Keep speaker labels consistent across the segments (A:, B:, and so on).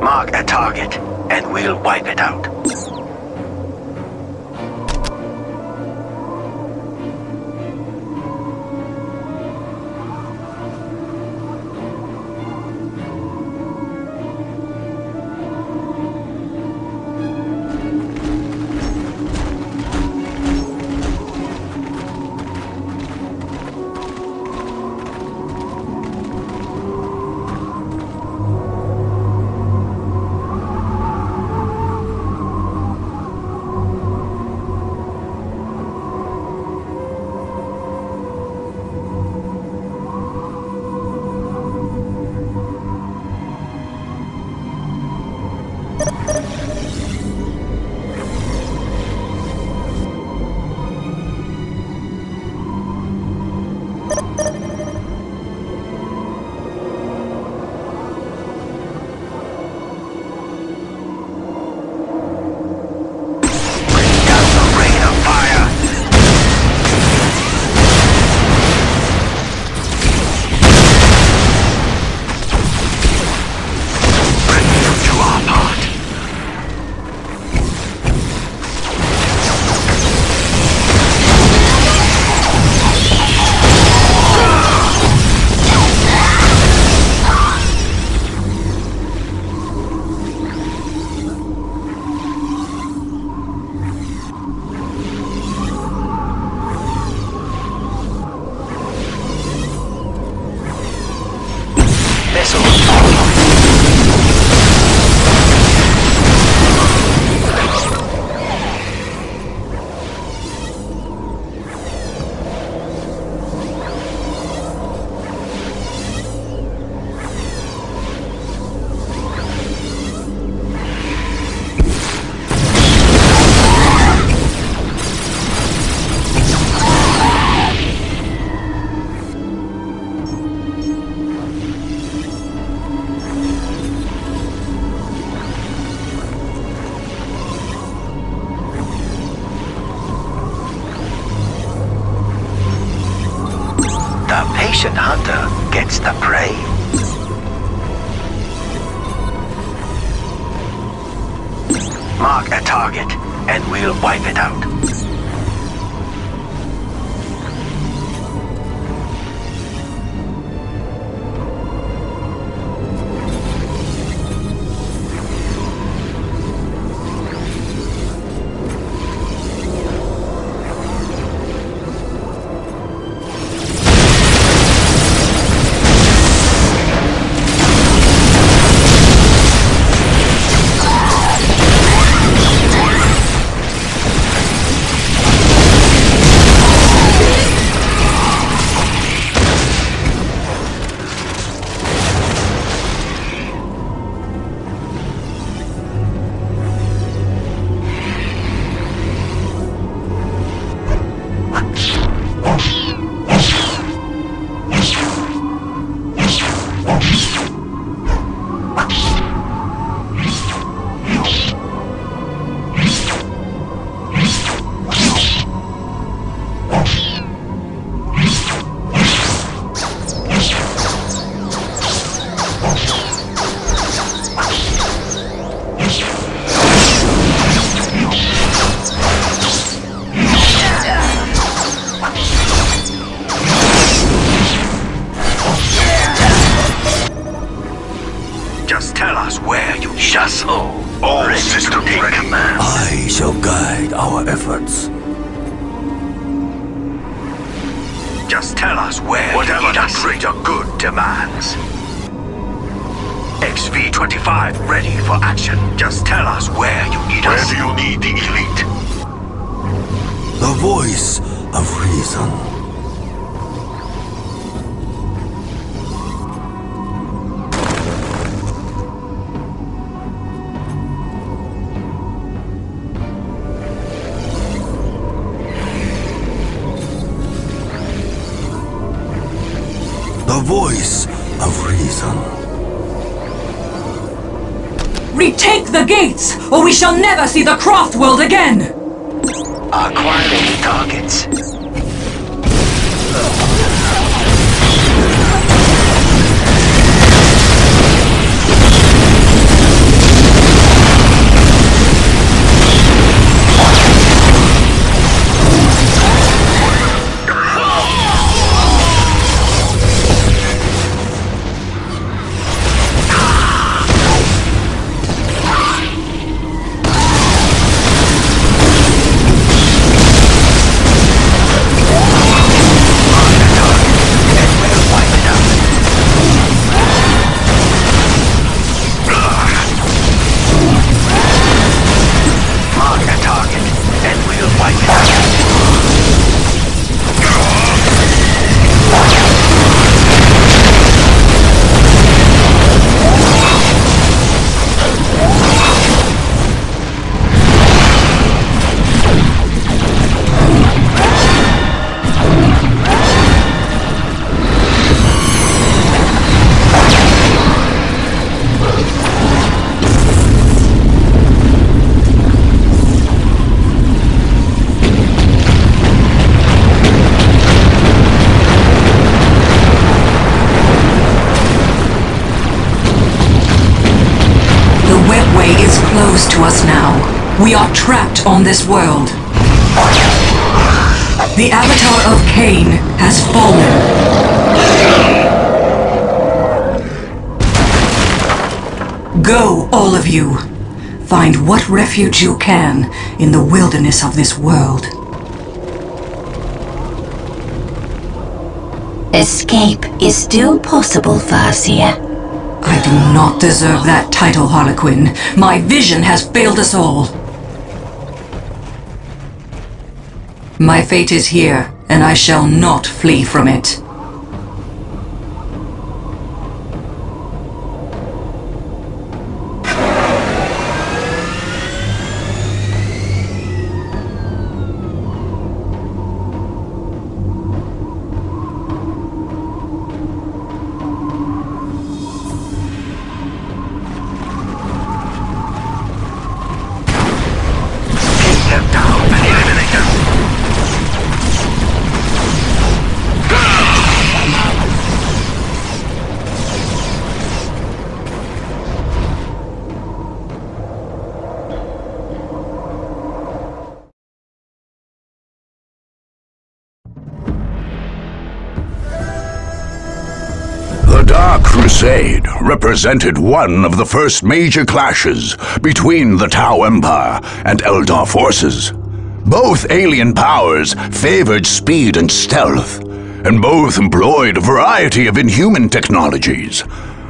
A: Mark a target, and we'll wipe it out. The hunter gets the prey. Mark a target, and we'll wipe it out. XV-25 ready for action. Just tell us where you need
B: Where
A: us.
B: do you need the elite?
C: The voice of reason. The voice of reason.
D: Retake the gates, or we shall never see the craft world again!
A: Acquiring targets.
D: We are trapped on this world. The Avatar of Khaine has fallen. Go, all of you. Find what refuge you can in the wilderness of this world.
B: Escape is still possible, Farseer.
D: I do not deserve that title, Harlequin. My vision has failed us all. My fate is here, and I shall not flee from it.
E: Crusade represented one of the first major clashes between the Tau Empire and Eldar forces. Both alien powers favored speed and stealth, and both employed a variety of inhuman technologies.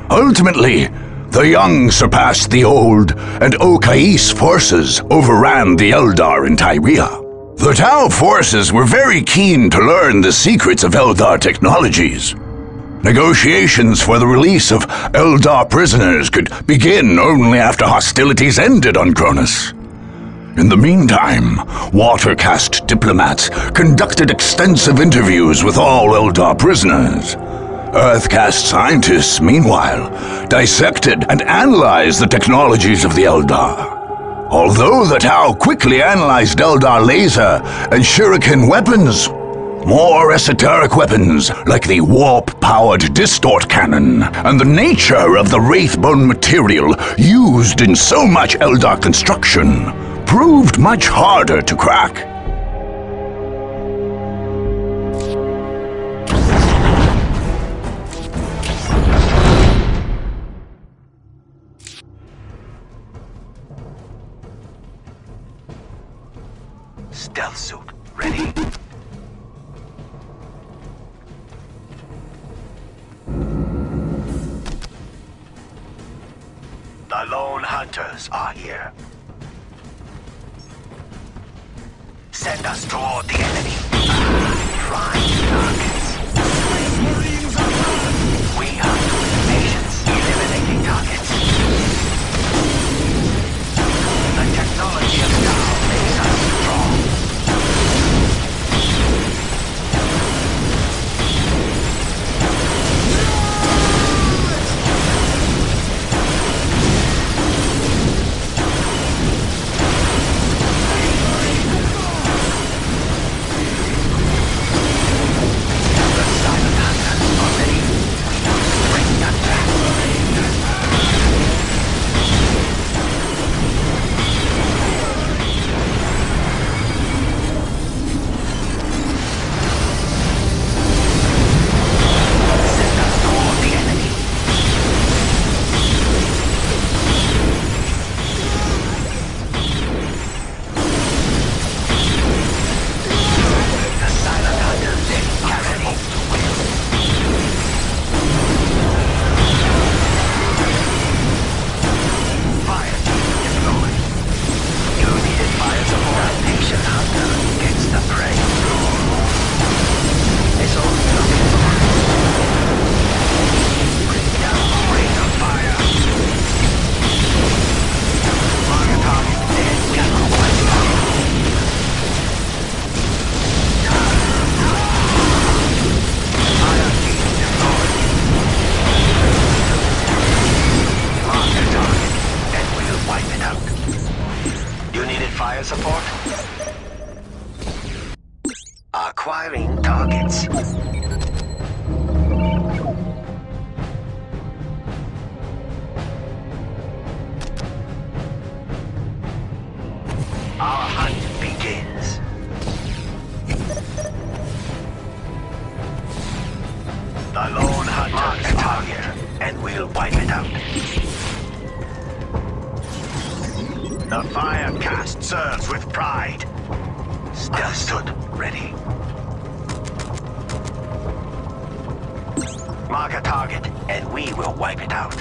E: Ultimately, the young surpassed the old, and O'Kais forces overran the Eldar in Tyrea. The Tau forces were very keen to learn the secrets of Eldar technologies. Negotiations for the release of Eldar prisoners could begin only after hostilities ended on Kronus. In the meantime, Water caste diplomats conducted extensive interviews with all Eldar prisoners. Earth caste scientists, meanwhile, dissected and analyzed the technologies of the Eldar. Although the Tau quickly analyzed Eldar laser and shuriken weapons, more esoteric weapons, like the warp-powered distort cannon, and the nature of the Wraithbone material used in so much Eldar construction, proved much harder to crack.
A: The enemy. Prime target, and we will wipe it out.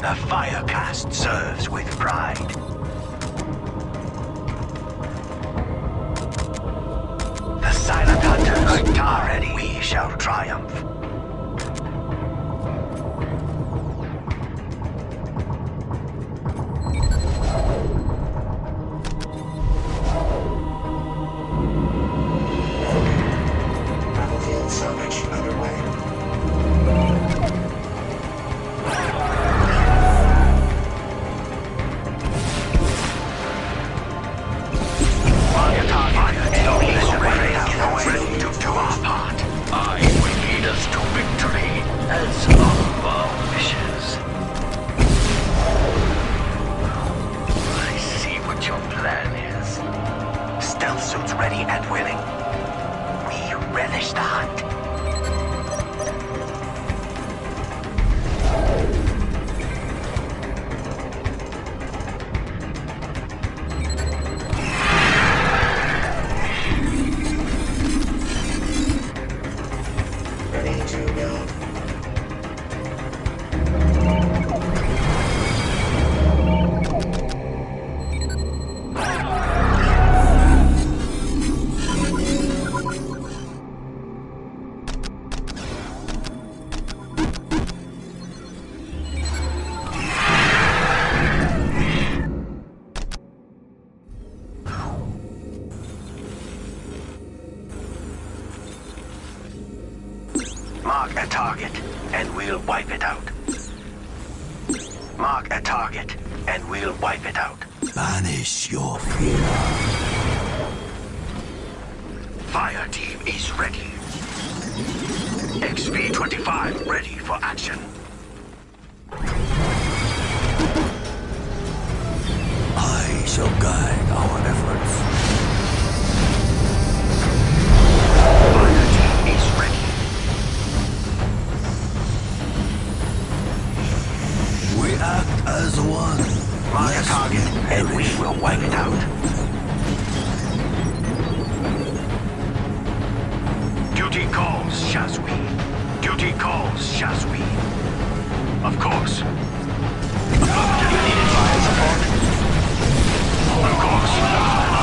A: The fire caste serves with pride. The silent hunters are ready. We shall triumph. Suits ready and willing. We relish the hunt. Wipe it out.
C: Banish your fear.
A: Fire team is ready. XV-25 ready for action.
C: I shall guide our efforts.
A: Fire team is ready.
C: We act as one.
A: Mark a target, and we will wipe it out. Duty calls, Shas'ui. Duty calls, Shas'ui. Of course. You need fire support? Of course.